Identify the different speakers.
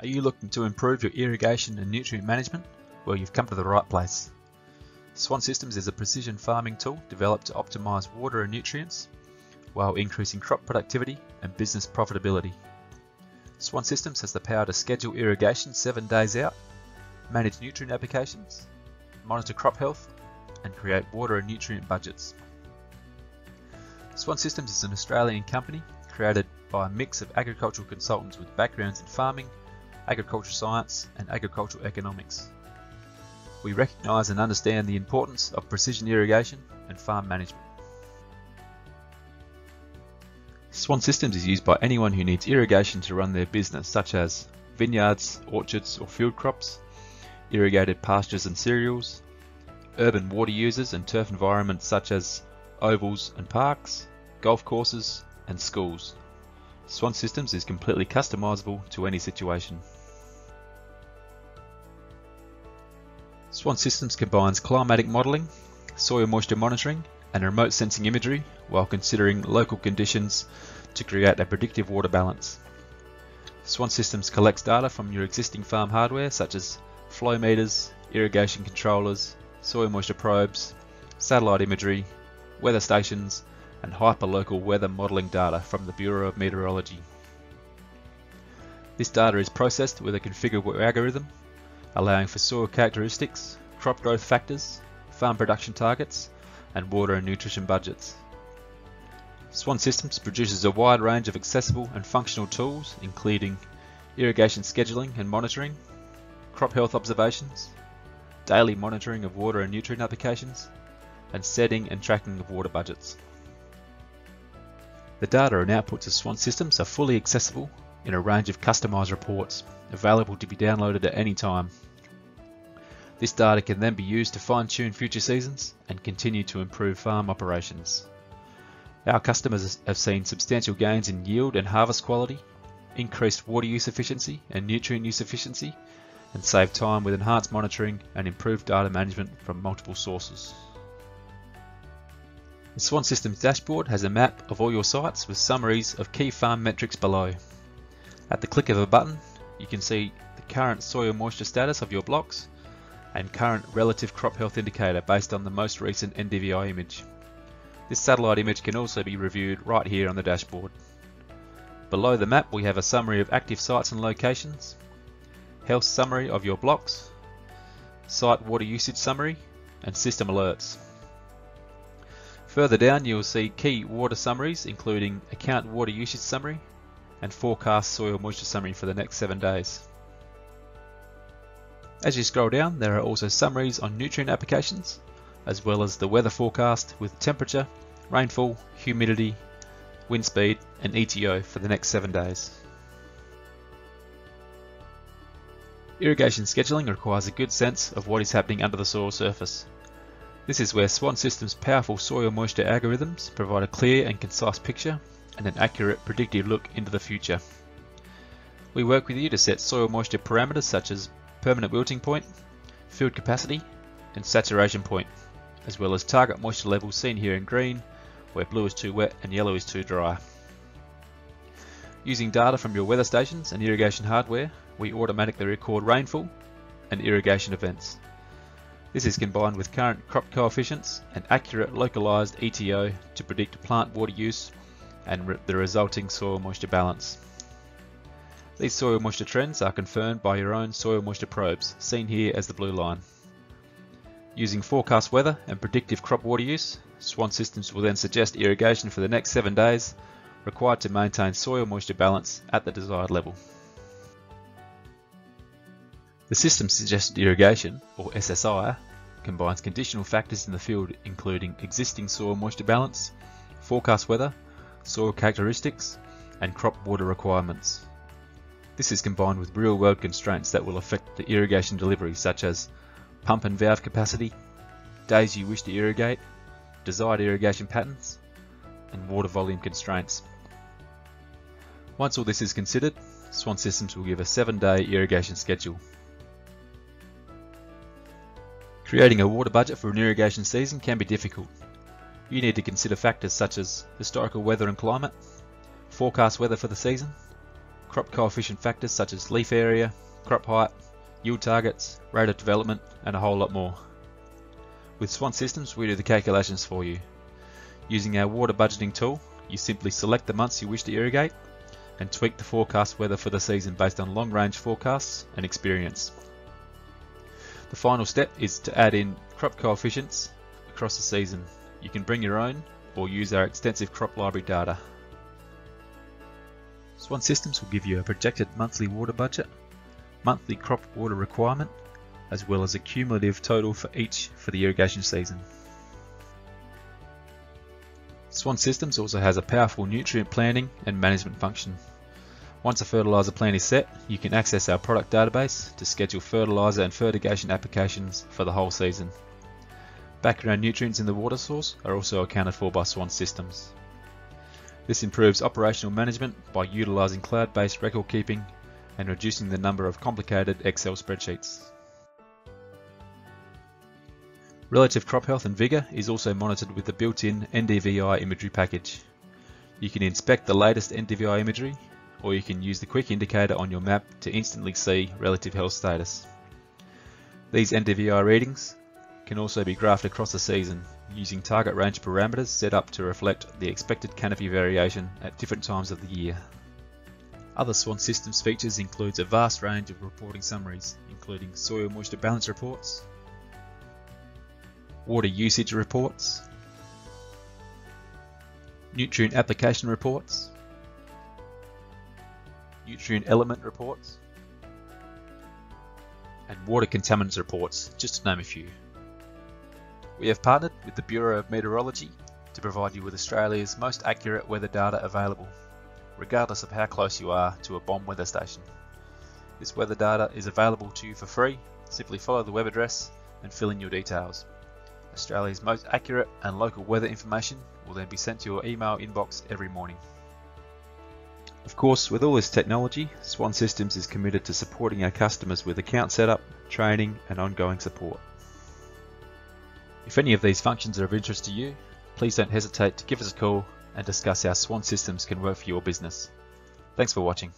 Speaker 1: Are you looking to improve your irrigation and nutrient management? Well, you've come to the right place. Swan Systems is a precision farming tool developed to optimize water and nutrients while increasing crop productivity and business profitability. Swan Systems has the power to schedule irrigation seven days out, manage nutrient applications, monitor crop health, and create water and nutrient budgets. Swan Systems is an Australian company created by a mix of agricultural consultants with backgrounds in farming, agricultural science, and agricultural economics. We recognise and understand the importance of precision irrigation and farm management. Swan Systems is used by anyone who needs irrigation to run their business, such as vineyards, orchards, or field crops, irrigated pastures and cereals, urban water users and turf environments such as ovals and parks, golf courses, and schools. Swan Systems is completely customizable to any situation. Swan Systems combines climatic modelling, soil moisture monitoring, and remote sensing imagery while considering local conditions to create a predictive water balance. Swan Systems collects data from your existing farm hardware such as flow meters, irrigation controllers, soil moisture probes, satellite imagery, weather stations, and hyperlocal weather modelling data from the Bureau of Meteorology. This data is processed with a configurable algorithm, allowing for soil characteristics, crop growth factors, farm production targets, and water and nutrition budgets. Swan Systems produces a wide range of accessible and functional tools, including irrigation scheduling and monitoring, crop health observations, daily monitoring of water and nutrient applications, and setting and tracking of water budgets. The data and outputs of Swan Systems are fully accessible in a range of customized reports, available to be downloaded at any time. This data can then be used to fine-tune future seasons and continue to improve farm operations. Our customers have seen substantial gains in yield and harvest quality, increased water use efficiency and nutrient use efficiency, and saved time with enhanced monitoring and improved data management from multiple sources. The Swan Systems dashboard has a map of all your sites with summaries of key farm metrics below. At the click of a button, you can see the current soil moisture status of your blocks and current relative crop health indicator based on the most recent NDVI image. This satellite image can also be reviewed right here on the dashboard. Below the map we have a summary of active sites and locations, health summary of your blocks, site water usage summary, and system alerts. Further down you will see key water summaries including account water usage summary and forecast soil moisture summary for the next 7 days. As you scroll down there are also summaries on nutrient applications as well as the weather forecast with temperature, rainfall, humidity, wind speed and ETO for the next 7 days. Irrigation scheduling requires a good sense of what is happening under the soil surface this is where Swan System's powerful soil moisture algorithms provide a clear and concise picture and an accurate predictive look into the future. We work with you to set soil moisture parameters such as permanent wilting point, field capacity, and saturation point, as well as target moisture levels seen here in green, where blue is too wet and yellow is too dry. Using data from your weather stations and irrigation hardware, we automatically record rainfall and irrigation events. This is combined with current crop coefficients and accurate localized ETO to predict plant water use and re the resulting soil moisture balance. These soil moisture trends are confirmed by your own soil moisture probes, seen here as the blue line. Using forecast weather and predictive crop water use, Swan Systems will then suggest irrigation for the next 7 days, required to maintain soil moisture balance at the desired level. The system suggested irrigation, or SSI, combines conditional factors in the field including existing soil moisture balance, forecast weather, soil characteristics, and crop water requirements. This is combined with real-world constraints that will affect the irrigation delivery such as pump and valve capacity, days you wish to irrigate, desired irrigation patterns, and water volume constraints. Once all this is considered, Swan Systems will give a 7-day irrigation schedule. Creating a water budget for an irrigation season can be difficult. You need to consider factors such as historical weather and climate, forecast weather for the season, crop coefficient factors such as leaf area, crop height, yield targets, rate of development, and a whole lot more. With Swan Systems, we do the calculations for you. Using our water budgeting tool, you simply select the months you wish to irrigate and tweak the forecast weather for the season based on long range forecasts and experience. The final step is to add in crop coefficients across the season. You can bring your own or use our extensive crop library data. Swan Systems will give you a projected monthly water budget, monthly crop water requirement, as well as a cumulative total for each for the irrigation season. Swan Systems also has a powerful nutrient planning and management function. Once a fertiliser plan is set, you can access our product database to schedule fertiliser and fertigation applications for the whole season. Background nutrients in the water source are also accounted for by Swan Systems. This improves operational management by utilising cloud-based record keeping and reducing the number of complicated Excel spreadsheets. Relative crop health and vigour is also monitored with the built-in NDVI imagery package. You can inspect the latest NDVI imagery, or you can use the quick indicator on your map to instantly see relative health status. These NDVI readings can also be graphed across the season using target range parameters set up to reflect the expected canopy variation at different times of the year. Other Swan Systems features includes a vast range of reporting summaries, including soil moisture balance reports, water usage reports, nutrient application reports, nutrient element reports, and water contaminants reports, just to name a few. We have partnered with the Bureau of Meteorology to provide you with Australia's most accurate weather data available, regardless of how close you are to a BOM weather station. This weather data is available to you for free. Simply follow the web address and fill in your details. Australia's most accurate and local weather information will then be sent to your email inbox every morning. Of course, with all this technology, Swan Systems is committed to supporting our customers with account setup, training, and ongoing support. If any of these functions are of interest to you, please don't hesitate to give us a call and discuss how Swan Systems can work for your business. Thanks for watching.